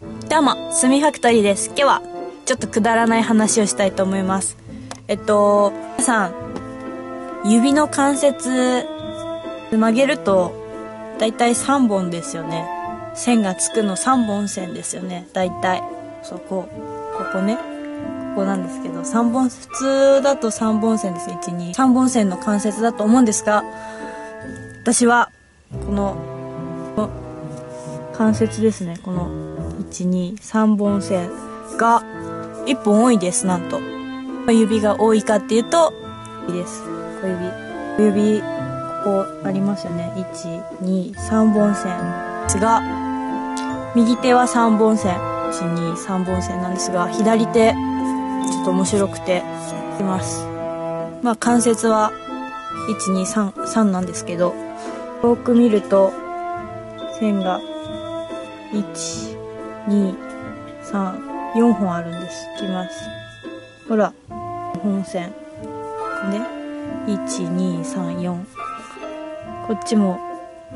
どうも、スミファクトリーです。今日は、ちょっとくだらない話をしたいと思います。えっと、皆さん、指の関節、曲げると、だいたい3本ですよね。線がつくの3本線ですよね。だいたい。そこ、ここね。ここなんですけど、3本、普通だと3本線です。1、2。3本線の関節だと思うんですが、私は、この、関節ですね。この、1、2、3本線が1本多いです、なんと小。指が多いかっていうと、いいです。小指。小指、ここありますよね。1、2、3本線ですが、右手は3本線。1、2、3本線なんですが、左手、ちょっと面白くて、います。まあ関節は、1、2、3、3なんですけど、よく見ると、線が、1、2、3、4本あるんです。いきます。ほら、本線。ね。1、2、3、4。こっちも、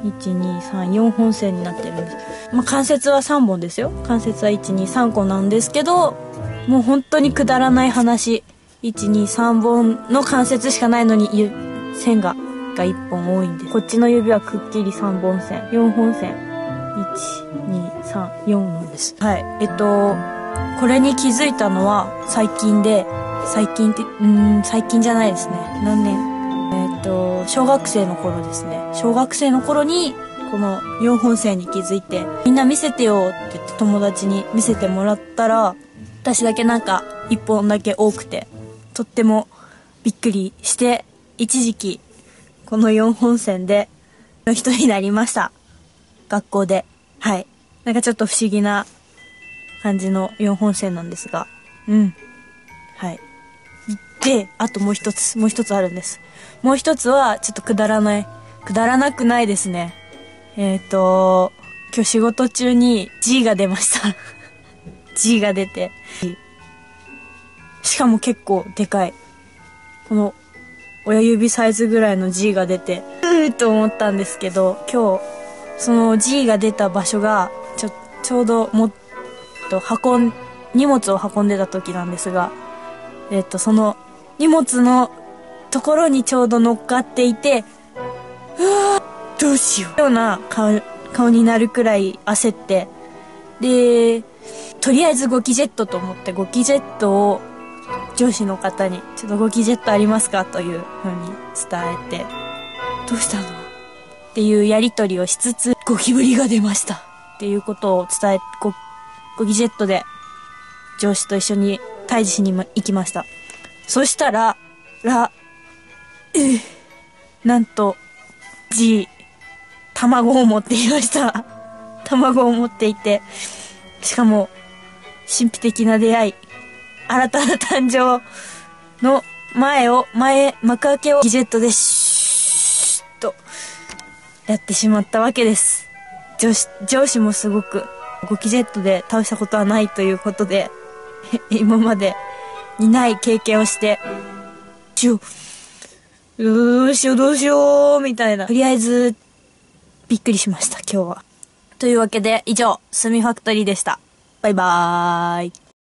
1、2、3、4本線になってるんです。まあ、関節は3本ですよ。関節は1、2、3個なんですけど、もう本当にくだらない話。1、2、3本の関節しかないのに、線が、が1本多いんです。こっちの指はくっきり3本線。4本線。1,2,3,4なんです。はい。えっと、これに気づいたのは最近で、最近って、うん、最近じゃないですね。何年？えっと、小学生の頃ですね。小学生の頃に、この4本線に気づいて、みんな見せてよって言って友達に見せてもらったら、私だけなんか1本だけ多くて、とってもびっくりして、一時期、この4本線での人になりました。学校で。はい。なんかちょっと不思議な感じの4本線なんですが。うん。はい。で、あともう一つ、もう一つあるんです。もう一つは、ちょっとくだらない。くだらなくないですね。えっ、ー、と、今日仕事中に G が出ました。G が出て。しかも結構でかい。この親指サイズぐらいの G が出て、うーと思ったんですけど、今日その G が出た場所が、ちょ、ちょうどもっと運ん、荷物を運んでた時なんですが、えっと、その荷物のところにちょうど乗っかっていて、うわどうしよう。ような顔、顔になるくらい焦って、で、とりあえずゴキジェットと思ってゴキジェットを上司の方に、ちょっとゴキジェットありますか？というふうに伝えて、どうしたの？っていうやりとりをしつつ、ゴキブリが出ました。っていうことを伝え、ゴ、ゴキジェットで上司と一緒に退治しに行きました。そしたら、ら、えなんと、G、卵を持っていました。卵を持っていて、しかも、神秘的な出会い、新たな誕生の前を、前、幕開けをギジェットでやってしまったわけです。上司、上司もすごく、ゴキジェットで倒したことはないということで、今までにない経験をして、しよう、どうしようどうしよう、みたいな。とりあえず、びっくりしました、今日は。というわけで、以上、スミファクトリーでした。バイバーイ。